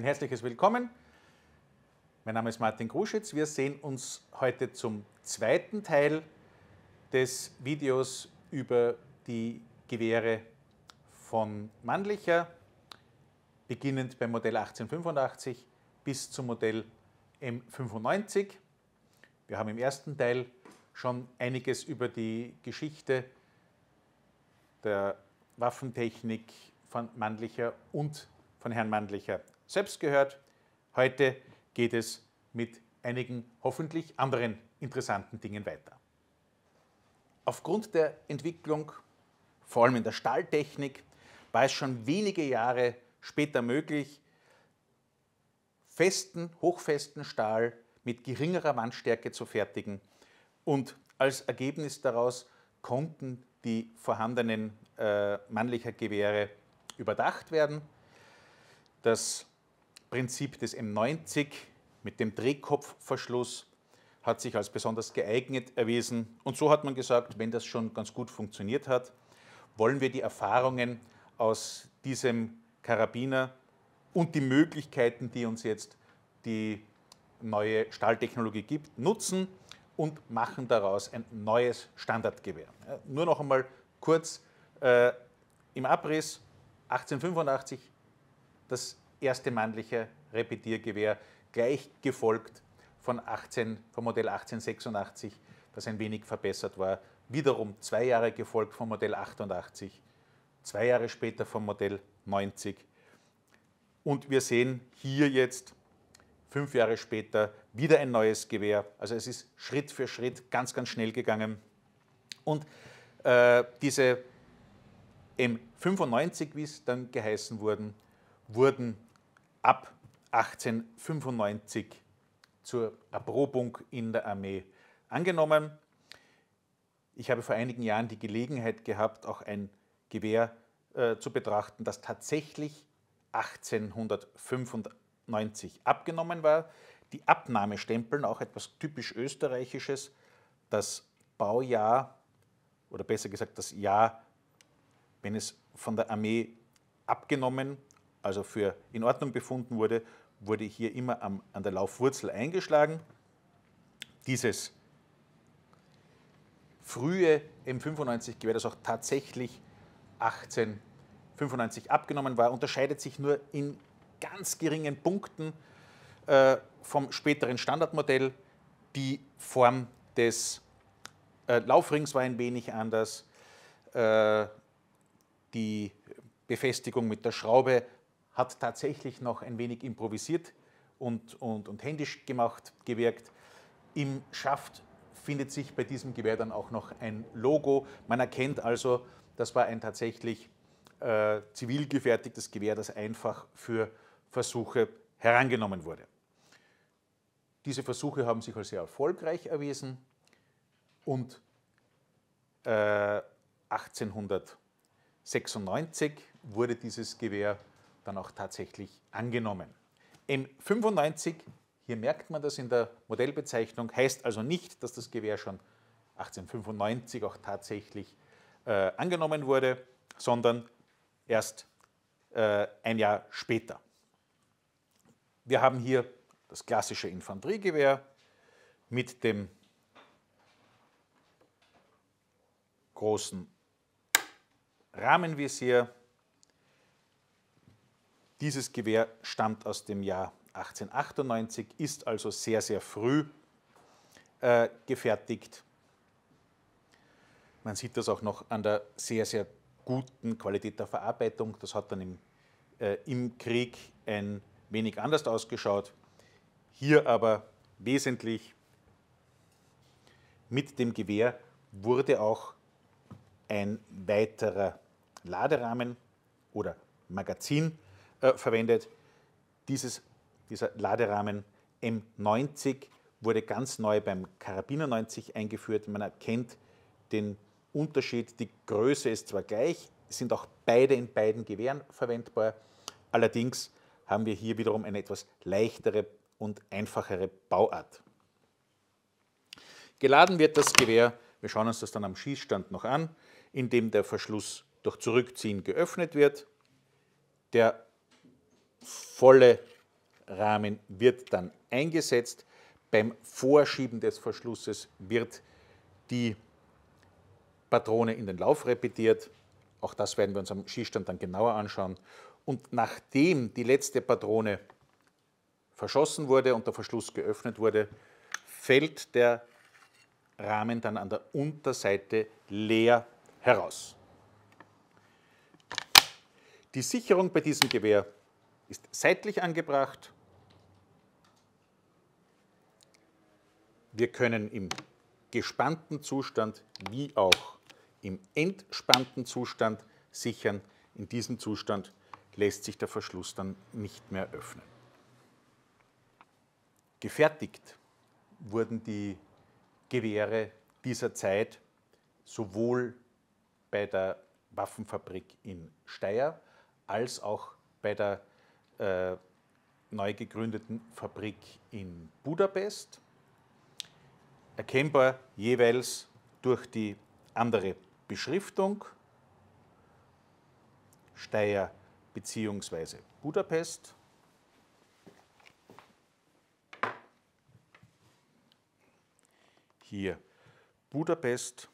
Ein herzliches Willkommen. Mein Name ist Martin Gruschitz. Wir sehen uns heute zum zweiten Teil des Videos über die Gewehre von Mannlicher, beginnend beim Modell 1885 bis zum Modell M95. Wir haben im ersten Teil schon einiges über die Geschichte der Waffentechnik von Mannlicher und von Herrn Mannlicher selbst gehört. Heute geht es mit einigen hoffentlich anderen interessanten Dingen weiter. Aufgrund der Entwicklung, vor allem in der Stahltechnik, war es schon wenige Jahre später möglich, festen, hochfesten Stahl mit geringerer Wandstärke zu fertigen und als Ergebnis daraus konnten die vorhandenen äh, mannlicher Gewehre überdacht werden. Das Prinzip des M90 mit dem Drehkopfverschluss hat sich als besonders geeignet erwiesen. Und so hat man gesagt, wenn das schon ganz gut funktioniert hat, wollen wir die Erfahrungen aus diesem Karabiner und die Möglichkeiten, die uns jetzt die neue Stahltechnologie gibt, nutzen und machen daraus ein neues Standardgewehr. Nur noch einmal kurz äh, im Abriss 1885 das erste mannliche Repetiergewehr, gleich gefolgt von, 18, vom Modell 1886, das ein wenig verbessert war. Wiederum zwei Jahre gefolgt vom Modell 88, zwei Jahre später vom Modell 90. Und wir sehen hier jetzt, fünf Jahre später, wieder ein neues Gewehr. Also es ist Schritt für Schritt ganz, ganz schnell gegangen. Und äh, diese M95, wie es dann geheißen wurden, wurden ab 1895 zur Erprobung in der Armee angenommen. Ich habe vor einigen Jahren die Gelegenheit gehabt, auch ein Gewehr äh, zu betrachten, das tatsächlich 1895 abgenommen war. Die Abnahmestempeln, auch etwas typisch österreichisches, das Baujahr oder besser gesagt das Jahr wenn es von der Armee abgenommen, also für in Ordnung befunden wurde, wurde hier immer am, an der Laufwurzel eingeschlagen. Dieses frühe M95-Gewehr, das auch tatsächlich 1895 abgenommen war, unterscheidet sich nur in ganz geringen Punkten äh, vom späteren Standardmodell. Die Form des äh, Laufrings war ein wenig anders. Äh, die Befestigung mit der Schraube hat tatsächlich noch ein wenig improvisiert und, und, und händisch gemacht, gewirkt. Im Schaft findet sich bei diesem Gewehr dann auch noch ein Logo. Man erkennt also, das war ein tatsächlich äh, zivil gefertigtes Gewehr, das einfach für Versuche herangenommen wurde. Diese Versuche haben sich als sehr erfolgreich erwiesen und äh, 1800 1996 wurde dieses Gewehr dann auch tatsächlich angenommen. M95, hier merkt man das in der Modellbezeichnung, heißt also nicht, dass das Gewehr schon 1895 auch tatsächlich äh, angenommen wurde, sondern erst äh, ein Jahr später. Wir haben hier das klassische Infanteriegewehr mit dem großen Rahmenvisier. Dieses Gewehr stammt aus dem Jahr 1898, ist also sehr, sehr früh äh, gefertigt. Man sieht das auch noch an der sehr, sehr guten Qualität der Verarbeitung. Das hat dann im, äh, im Krieg ein wenig anders ausgeschaut. Hier aber wesentlich mit dem Gewehr wurde auch ein weiterer Laderahmen oder Magazin äh, verwendet. Dieses, dieser Laderahmen M90 wurde ganz neu beim Karabiner 90 eingeführt. Man erkennt den Unterschied. Die Größe ist zwar gleich, sind auch beide in beiden Gewehren verwendbar. Allerdings haben wir hier wiederum eine etwas leichtere und einfachere Bauart. Geladen wird das Gewehr, wir schauen uns das dann am Schießstand noch an, indem der Verschluss durch Zurückziehen geöffnet wird, der volle Rahmen wird dann eingesetzt. Beim Vorschieben des Verschlusses wird die Patrone in den Lauf repetiert. Auch das werden wir uns am Schießstand dann genauer anschauen. Und nachdem die letzte Patrone verschossen wurde und der Verschluss geöffnet wurde, fällt der Rahmen dann an der Unterseite leer heraus. Die Sicherung bei diesem Gewehr ist seitlich angebracht. Wir können im gespannten Zustand wie auch im entspannten Zustand sichern. In diesem Zustand lässt sich der Verschluss dann nicht mehr öffnen. Gefertigt wurden die Gewehre dieser Zeit sowohl bei der Waffenfabrik in Steyr als auch bei der äh, neu gegründeten Fabrik in Budapest, erkennbar jeweils durch die andere Beschriftung, Steyr bzw. Budapest. Hier Budapest.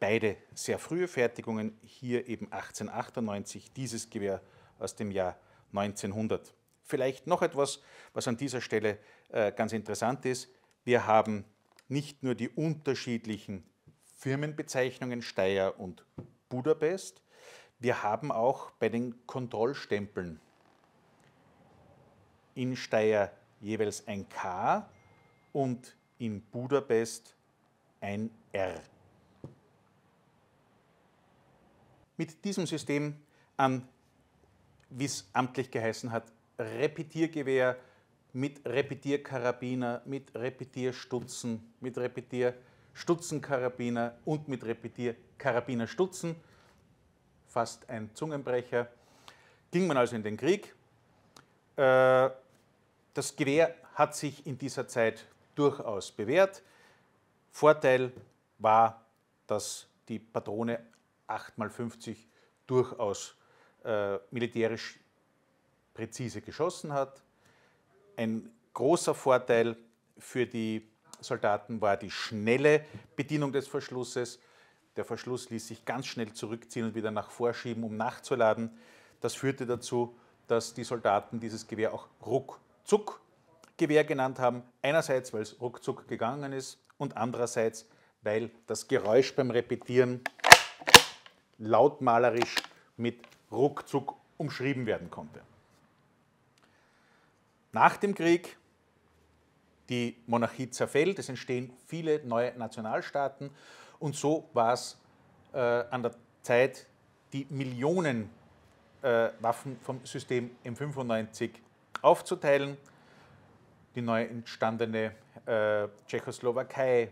Beide sehr frühe Fertigungen, hier eben 1898, dieses Gewehr aus dem Jahr 1900. Vielleicht noch etwas, was an dieser Stelle äh, ganz interessant ist. Wir haben nicht nur die unterschiedlichen Firmenbezeichnungen Steyr und Budapest, wir haben auch bei den Kontrollstempeln in Steyr jeweils ein K und in Budapest ein R. Mit diesem System an, wie es amtlich geheißen hat, Repetiergewehr mit Repetierkarabiner, mit Repetierstutzen, mit Repetierstutzenkarabiner und mit Repetierkarabinerstutzen, fast ein Zungenbrecher, ging man also in den Krieg. Äh, das Gewehr hat sich in dieser Zeit durchaus bewährt. Vorteil war, dass die Patrone 8x50 durchaus äh, militärisch präzise geschossen hat. Ein großer Vorteil für die Soldaten war die schnelle Bedienung des Verschlusses. Der Verschluss ließ sich ganz schnell zurückziehen und wieder nach vorschieben, um nachzuladen. Das führte dazu, dass die Soldaten dieses Gewehr auch Ruckzuck-Gewehr genannt haben. Einerseits, weil es ruckzuck gegangen ist und andererseits, weil das Geräusch beim Repetieren lautmalerisch mit ruckzuck umschrieben werden konnte. Nach dem Krieg, die Monarchie zerfällt, es entstehen viele neue Nationalstaaten und so war es äh, an der Zeit, die Millionen äh, Waffen vom System M95 aufzuteilen. Die neu entstandene äh, Tschechoslowakei,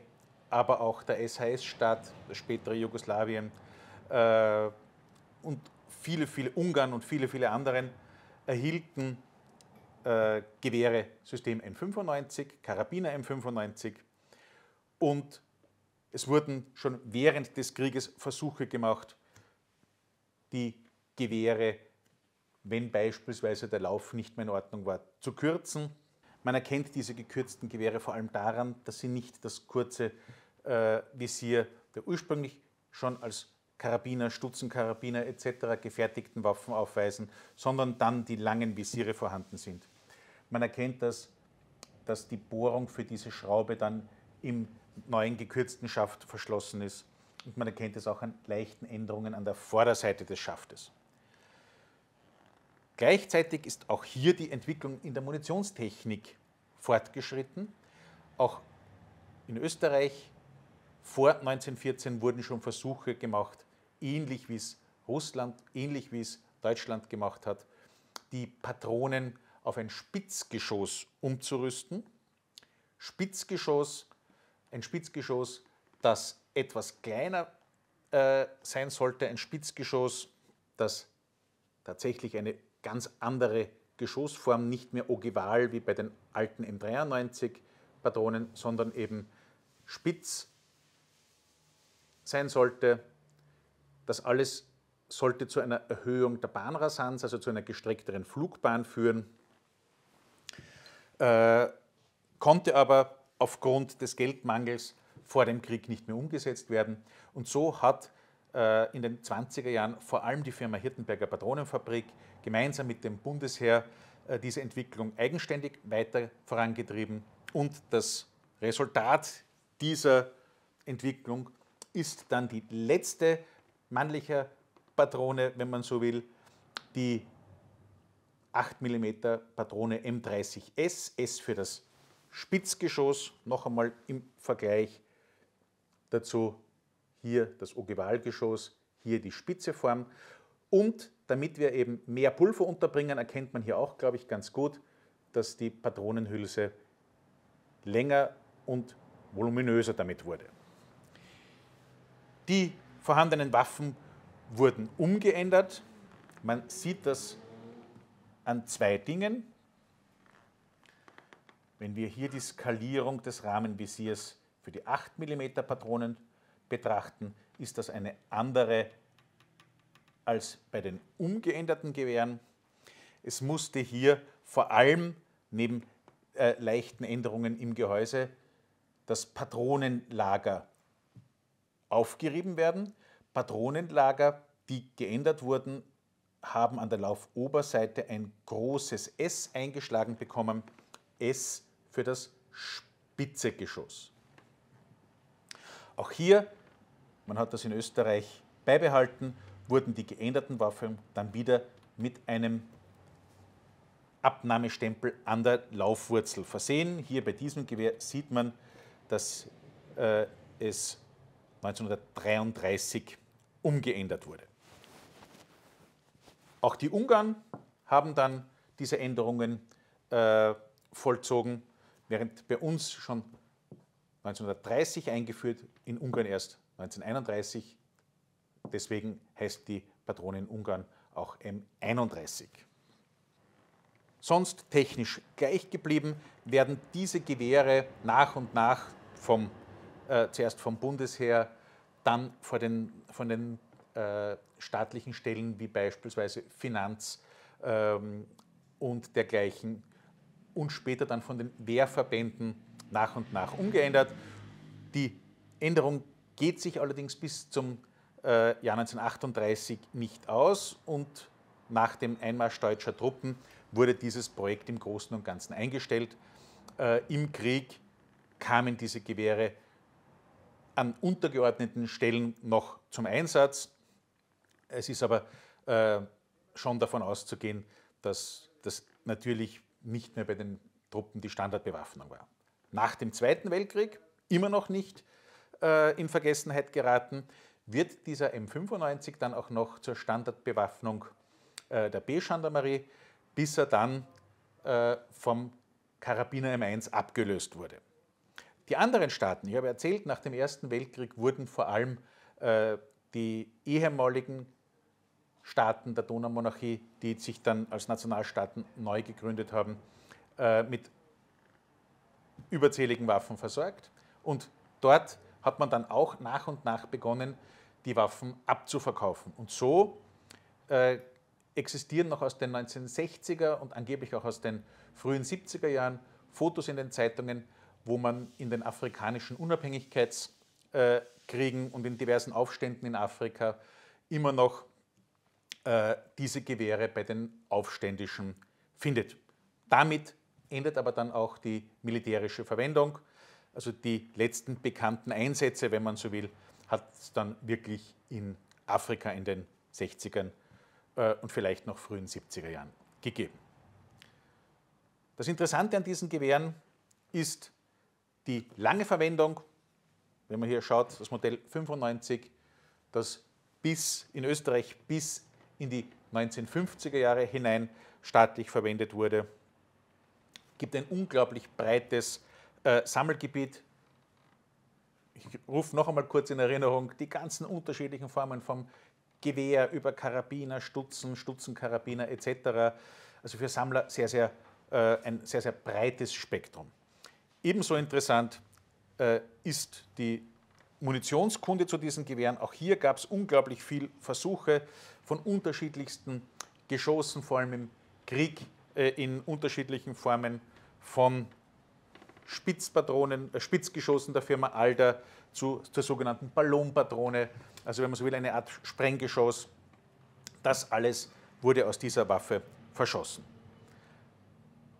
aber auch der SHS-Staat, das spätere Jugoslawien, äh, und viele, viele Ungarn und viele, viele anderen erhielten äh, Gewehre System M95, Karabiner M95 und es wurden schon während des Krieges Versuche gemacht, die Gewehre, wenn beispielsweise der Lauf nicht mehr in Ordnung war, zu kürzen. Man erkennt diese gekürzten Gewehre vor allem daran, dass sie nicht das kurze äh, Visier der ursprünglich schon als Karabiner, Stutzenkarabiner etc. gefertigten Waffen aufweisen, sondern dann die langen Visiere vorhanden sind. Man erkennt das, dass die Bohrung für diese Schraube dann im neuen gekürzten Schaft verschlossen ist und man erkennt es auch an leichten Änderungen an der Vorderseite des Schaftes. Gleichzeitig ist auch hier die Entwicklung in der Munitionstechnik fortgeschritten. Auch in Österreich vor 1914 wurden schon Versuche gemacht, ähnlich wie es Russland, ähnlich wie es Deutschland gemacht hat, die Patronen auf ein Spitzgeschoss umzurüsten. Spitzgeschoss, ein Spitzgeschoss, das etwas kleiner äh, sein sollte, ein Spitzgeschoss, das tatsächlich eine ganz andere Geschossform, nicht mehr ogival wie bei den alten M93 Patronen, sondern eben spitz sein sollte, das alles sollte zu einer Erhöhung der Bahnrasanz, also zu einer gestreckteren Flugbahn führen, äh, konnte aber aufgrund des Geldmangels vor dem Krieg nicht mehr umgesetzt werden. Und so hat äh, in den 20er Jahren vor allem die Firma Hirtenberger Patronenfabrik gemeinsam mit dem Bundesheer äh, diese Entwicklung eigenständig weiter vorangetrieben. Und das Resultat dieser Entwicklung ist dann die letzte mannliche Patrone, wenn man so will, die 8 mm Patrone M30S, S für das Spitzgeschoss, noch einmal im Vergleich dazu hier das Ogivalgeschoss, hier die spitze Form. Und damit wir eben mehr Pulver unterbringen, erkennt man hier auch, glaube ich, ganz gut, dass die Patronenhülse länger und voluminöser damit wurde. Die vorhandenen Waffen wurden umgeändert. Man sieht das an zwei Dingen. Wenn wir hier die Skalierung des Rahmenvisiers für die 8 mm Patronen betrachten, ist das eine andere als bei den umgeänderten Gewehren. Es musste hier vor allem neben äh, leichten Änderungen im Gehäuse das Patronenlager aufgerieben werden. Patronenlager, die geändert wurden, haben an der Laufoberseite ein großes S eingeschlagen bekommen. S für das spitze Geschoss. Auch hier, man hat das in Österreich beibehalten, wurden die geänderten Waffen dann wieder mit einem Abnahmestempel an der Laufwurzel versehen. Hier bei diesem Gewehr sieht man, dass äh, es 1933 umgeändert wurde. Auch die Ungarn haben dann diese Änderungen äh, vollzogen, während bei uns schon 1930 eingeführt, in Ungarn erst 1931. Deswegen heißt die Patrone in Ungarn auch M31. Sonst technisch gleich geblieben werden diese Gewehre nach und nach vom, äh, zuerst vom Bundesheer, dann vor den, von den äh, staatlichen Stellen wie beispielsweise Finanz ähm, und dergleichen und später dann von den Wehrverbänden nach und nach umgeändert. Die Änderung geht sich allerdings bis zum äh, Jahr 1938 nicht aus und nach dem Einmarsch deutscher Truppen wurde dieses Projekt im Großen und Ganzen eingestellt. Äh, Im Krieg kamen diese Gewehre an untergeordneten Stellen noch zum Einsatz. Es ist aber äh, schon davon auszugehen, dass das natürlich nicht mehr bei den Truppen die Standardbewaffnung war. Nach dem Zweiten Weltkrieg, immer noch nicht äh, in Vergessenheit geraten, wird dieser M95 dann auch noch zur Standardbewaffnung äh, der B-Gendarmerie, bis er dann äh, vom Karabiner M1 abgelöst wurde. Die anderen Staaten, ich habe erzählt, nach dem Ersten Weltkrieg wurden vor allem äh, die ehemaligen Staaten der Donaumonarchie, die sich dann als Nationalstaaten neu gegründet haben, äh, mit überzähligen Waffen versorgt. Und dort hat man dann auch nach und nach begonnen, die Waffen abzuverkaufen. Und so äh, existieren noch aus den 1960er und angeblich auch aus den frühen 70er Jahren Fotos in den Zeitungen, wo man in den afrikanischen Unabhängigkeitskriegen und in diversen Aufständen in Afrika immer noch äh, diese Gewehre bei den Aufständischen findet. Damit endet aber dann auch die militärische Verwendung. Also die letzten bekannten Einsätze, wenn man so will, hat es dann wirklich in Afrika in den 60ern äh, und vielleicht noch frühen 70er Jahren gegeben. Das Interessante an diesen Gewehren ist die lange Verwendung. Wenn man hier schaut, das Modell 95, das bis in Österreich bis in die 1950er Jahre hinein staatlich verwendet wurde. Gibt ein unglaublich breites äh, Sammelgebiet. Ich rufe noch einmal kurz in Erinnerung die ganzen unterschiedlichen Formen vom Gewehr über Karabiner, Stutzen, Stutzenkarabiner etc. Also für Sammler sehr, sehr, äh, ein sehr, sehr breites Spektrum. Ebenso interessant äh, ist die Munitionskunde zu diesen Gewehren. Auch hier gab es unglaublich viel Versuche von unterschiedlichsten Geschossen, vor allem im Krieg äh, in unterschiedlichen Formen von Spitzpatronen, äh, Spitzgeschossen der Firma Alder zu, zur sogenannten Ballonpatrone, also wenn man so will, eine Art Sprenggeschoss. Das alles wurde aus dieser Waffe verschossen.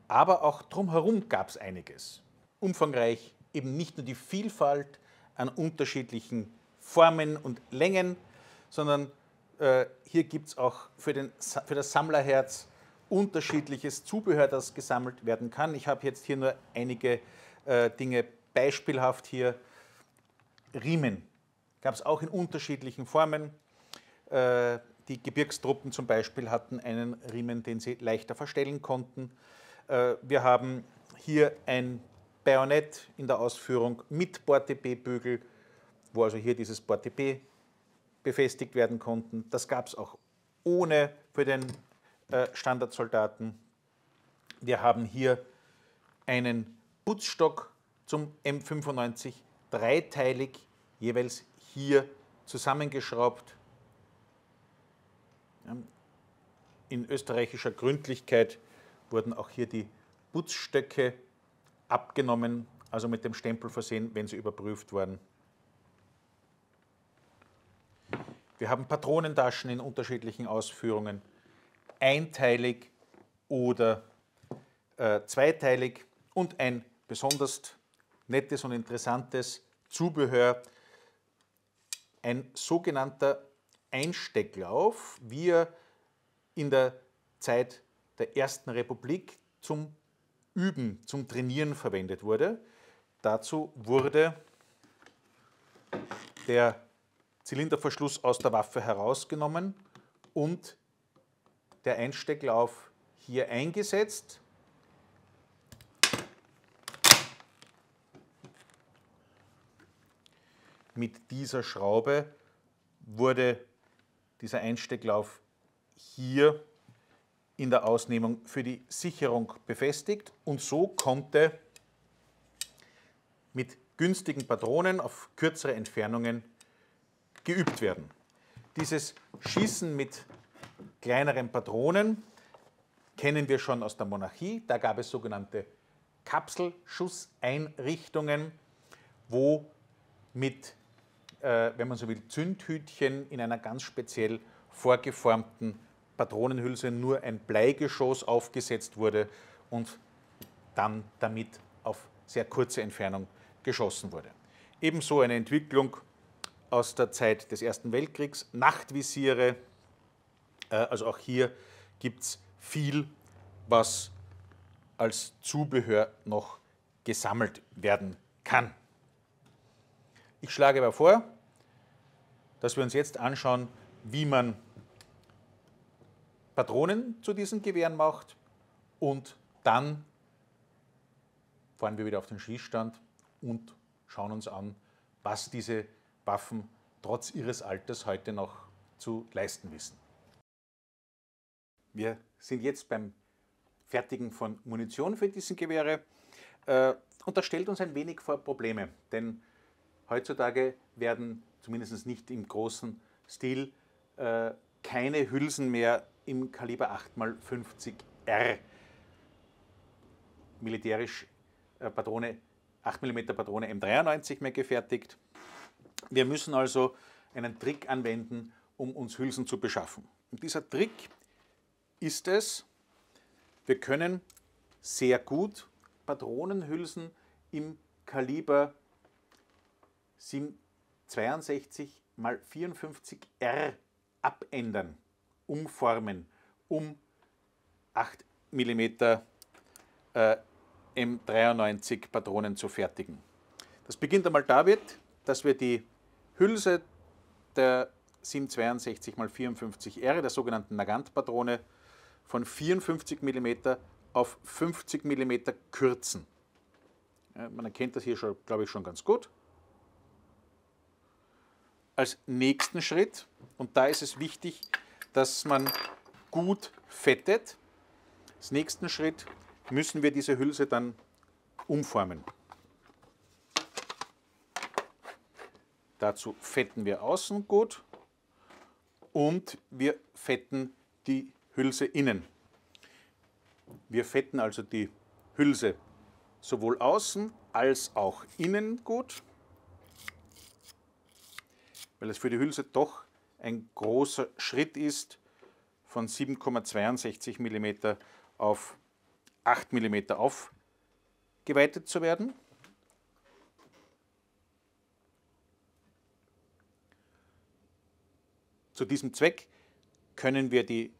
Aber auch drumherum gab es einiges. Umfangreich eben nicht nur die Vielfalt an unterschiedlichen Formen und Längen, sondern äh, hier gibt es auch für, den, für das Sammlerherz unterschiedliches Zubehör, das gesammelt werden kann. Ich habe jetzt hier nur einige äh, Dinge beispielhaft hier. Riemen gab es auch in unterschiedlichen Formen. Äh, die Gebirgstruppen zum Beispiel hatten einen Riemen, den sie leichter verstellen konnten. Äh, wir haben hier ein Bajonett in der Ausführung mit Portepee-Bügel, wo also hier dieses Portepee befestigt werden konnten. Das gab es auch ohne für den äh, Standardsoldaten. Wir haben hier einen Putzstock zum M95, dreiteilig, jeweils hier zusammengeschraubt. In österreichischer Gründlichkeit wurden auch hier die Putzstöcke abgenommen, also mit dem Stempel versehen, wenn sie überprüft wurden. Wir haben Patronentaschen in unterschiedlichen Ausführungen, einteilig oder äh, zweiteilig und ein besonders nettes und interessantes Zubehör, ein sogenannter Einstecklauf, wie er in der Zeit der Ersten Republik zum Üben, zum Trainieren verwendet wurde. Dazu wurde der Zylinderverschluss aus der Waffe herausgenommen und der Einstecklauf hier eingesetzt. Mit dieser Schraube wurde dieser Einstecklauf hier in der Ausnehmung für die Sicherung befestigt und so konnte mit günstigen Patronen auf kürzere Entfernungen geübt werden. Dieses Schießen mit kleineren Patronen kennen wir schon aus der Monarchie. Da gab es sogenannte Kapselschusseinrichtungen, wo mit, äh, wenn man so will, Zündhütchen in einer ganz speziell vorgeformten Patronenhülse nur ein Bleigeschoss aufgesetzt wurde und dann damit auf sehr kurze Entfernung geschossen wurde. Ebenso eine Entwicklung aus der Zeit des Ersten Weltkriegs, Nachtvisiere. Äh, also auch hier gibt es viel, was als Zubehör noch gesammelt werden kann. Ich schlage aber vor, dass wir uns jetzt anschauen, wie man Patronen zu diesen Gewehren macht und dann fahren wir wieder auf den Schießstand und schauen uns an, was diese Waffen trotz ihres Alters heute noch zu leisten wissen. Wir sind jetzt beim Fertigen von Munition für diese Gewehre äh, und das stellt uns ein wenig vor Probleme, denn heutzutage werden zumindest nicht im großen Stil äh, keine Hülsen mehr im Kaliber 8x50R militärisch äh, Patrone, 8 mm Patrone M93 mehr gefertigt. Wir müssen also einen Trick anwenden, um uns Hülsen zu beschaffen. Und dieser Trick ist es, wir können sehr gut Patronenhülsen im Kaliber 762 x 54R abändern umformen, um 8 mm äh, M93 Patronen zu fertigen. Das beginnt einmal damit, dass wir die Hülse der 762 x 54R, der sogenannten Nagant-Patrone, von 54 mm auf 50 mm kürzen. Man erkennt das hier, schon, glaube ich, schon ganz gut. Als nächsten Schritt, und da ist es wichtig, dass man gut fettet. Als nächsten Schritt müssen wir diese Hülse dann umformen. Dazu fetten wir außen gut und wir fetten die Hülse innen. Wir fetten also die Hülse sowohl außen als auch innen gut, weil es für die Hülse doch ein großer Schritt ist, von 7,62 mm auf 8 mm aufgeweitet zu werden. Zu diesem Zweck können wir die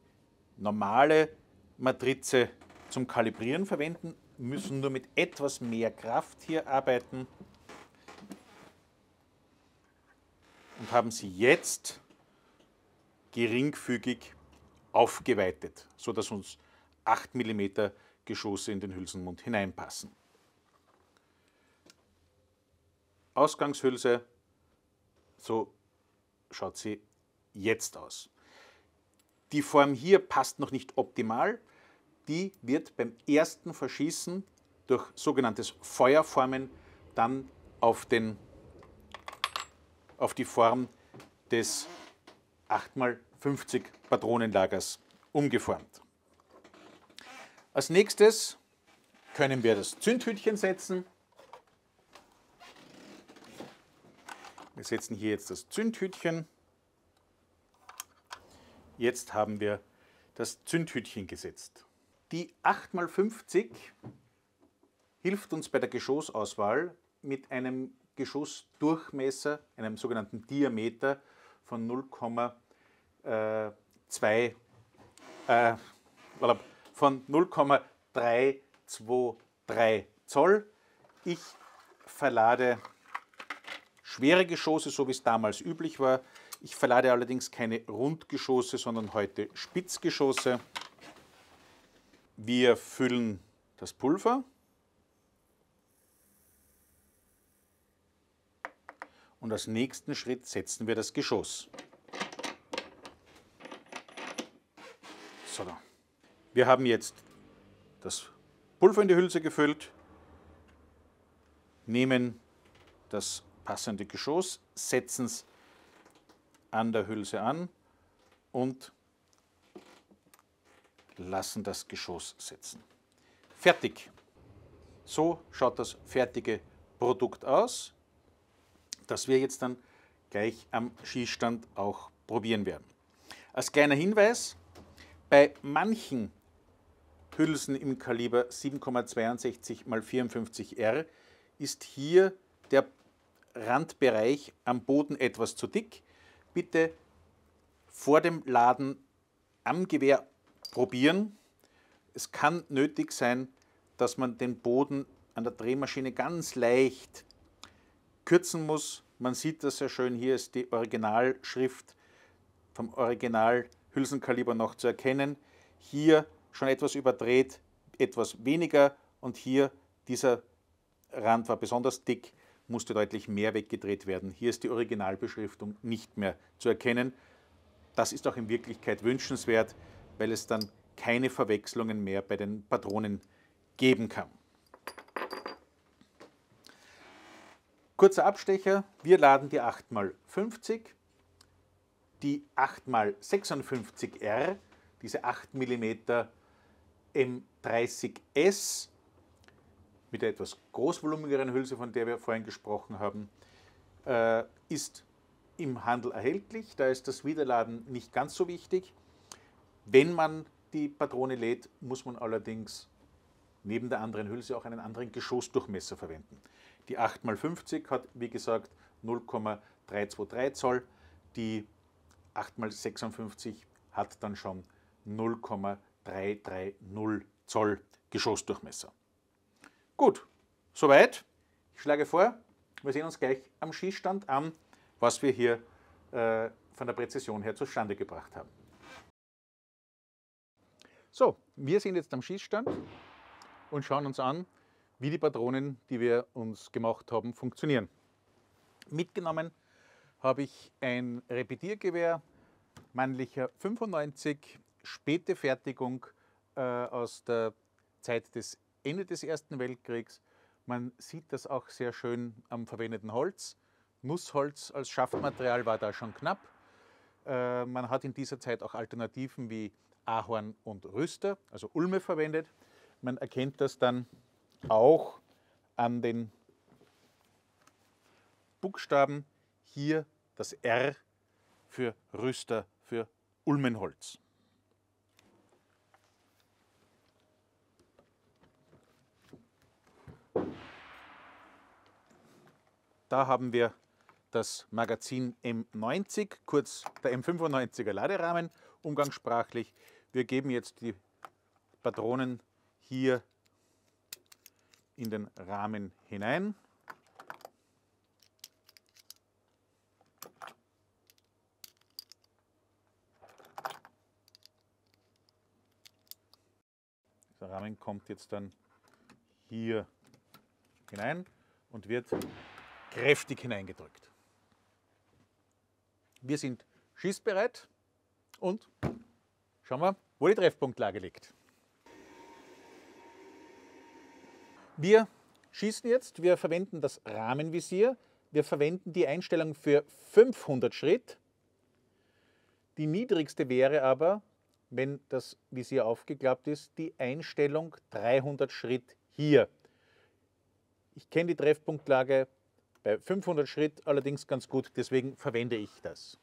normale Matrize zum Kalibrieren verwenden, müssen nur mit etwas mehr Kraft hier arbeiten und haben sie jetzt geringfügig aufgeweitet, sodass uns 8 mm Geschosse in den Hülsenmund hineinpassen. Ausgangshülse, so schaut sie jetzt aus. Die Form hier passt noch nicht optimal. Die wird beim ersten Verschießen durch sogenanntes Feuerformen dann auf, den, auf die Form des 8x50 Patronenlagers umgeformt. Als nächstes können wir das Zündhütchen setzen. Wir setzen hier jetzt das Zündhütchen. Jetzt haben wir das Zündhütchen gesetzt. Die 8x50 hilft uns bei der Geschossauswahl mit einem Geschossdurchmesser, einem sogenannten Diameter von 0,2 äh, äh, von 0,323 Zoll. Ich verlade schwere Geschosse, so wie es damals üblich war, ich verlade allerdings keine Rundgeschosse, sondern heute Spitzgeschosse. Wir füllen das Pulver. Und als nächsten Schritt setzen wir das Geschoss. So, wir haben jetzt das Pulver in die Hülse gefüllt, nehmen das passende Geschoss, setzen es an der Hülse an und lassen das Geschoss setzen. Fertig. So schaut das fertige Produkt aus, das wir jetzt dann gleich am Schießstand auch probieren werden. Als kleiner Hinweis, bei manchen Hülsen im Kaliber 7,62 x 54R ist hier der Randbereich am Boden etwas zu dick bitte vor dem Laden am Gewehr probieren. Es kann nötig sein, dass man den Boden an der Drehmaschine ganz leicht kürzen muss. Man sieht das sehr schön, hier ist die Originalschrift vom Original-Hülsenkaliber noch zu erkennen. Hier schon etwas überdreht, etwas weniger und hier dieser Rand war besonders dick musste deutlich mehr weggedreht werden. Hier ist die Originalbeschriftung nicht mehr zu erkennen. Das ist auch in Wirklichkeit wünschenswert, weil es dann keine Verwechslungen mehr bei den Patronen geben kann. Kurzer Abstecher, wir laden die 8x50, die 8x56R, diese 8 mm M30S mit der etwas großvolumigeren Hülse, von der wir vorhin gesprochen haben, äh, ist im Handel erhältlich. Da ist das Wiederladen nicht ganz so wichtig. Wenn man die Patrone lädt, muss man allerdings neben der anderen Hülse auch einen anderen Geschossdurchmesser verwenden. Die 8x50 hat, wie gesagt, 0,323 Zoll. Die 8x56 hat dann schon 0,330 Zoll Geschossdurchmesser. Gut, soweit. Ich schlage vor, wir sehen uns gleich am Schießstand an, was wir hier äh, von der Präzision her zustande gebracht haben. So, wir sind jetzt am Schießstand und schauen uns an, wie die Patronen, die wir uns gemacht haben, funktionieren. Mitgenommen habe ich ein Repetiergewehr, männlicher 95, späte Fertigung äh, aus der Zeit des Ende des Ersten Weltkriegs. Man sieht das auch sehr schön am verwendeten Holz. Nussholz als Schaftmaterial war da schon knapp. Äh, man hat in dieser Zeit auch Alternativen wie Ahorn und Rüster, also Ulme verwendet. Man erkennt das dann auch an den Buchstaben. Hier das R für Rüster, für Ulmenholz. Da haben wir das Magazin M90, kurz der M95er Laderahmen, umgangssprachlich. Wir geben jetzt die Patronen hier in den Rahmen hinein. Der Rahmen kommt jetzt dann hier hinein und wird kräftig hineingedrückt. Wir sind schießbereit und schauen wir, wo die Treffpunktlage liegt. Wir schießen jetzt, wir verwenden das Rahmenvisier, wir verwenden die Einstellung für 500 Schritt. Die niedrigste wäre aber, wenn das Visier aufgeklappt ist, die Einstellung 300 Schritt hier. Ich kenne die Treffpunktlage bei 500 Schritt allerdings ganz gut, deswegen verwende ich das.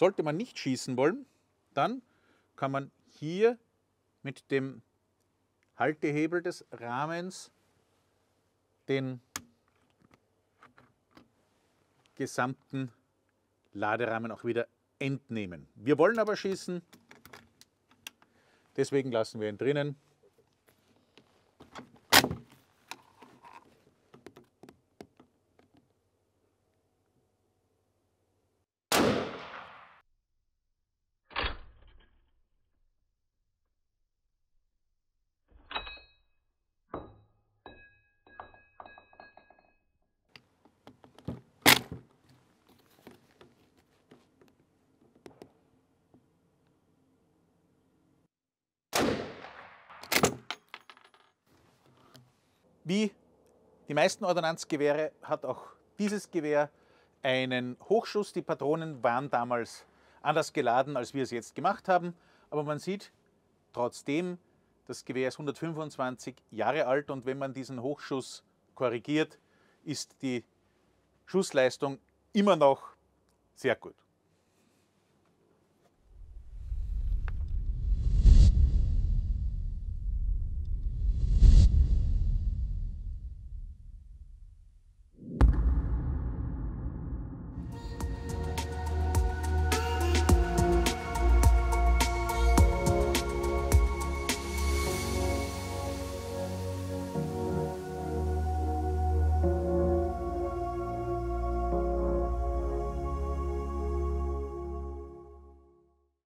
Sollte man nicht schießen wollen, dann kann man hier mit dem Haltehebel des Rahmens den gesamten Laderahmen auch wieder entnehmen. Wir wollen aber schießen, deswegen lassen wir ihn drinnen. Wie die meisten Ordnanzgewehre hat auch dieses Gewehr einen Hochschuss. Die Patronen waren damals anders geladen, als wir es jetzt gemacht haben. Aber man sieht trotzdem, das Gewehr ist 125 Jahre alt und wenn man diesen Hochschuss korrigiert, ist die Schussleistung immer noch sehr gut.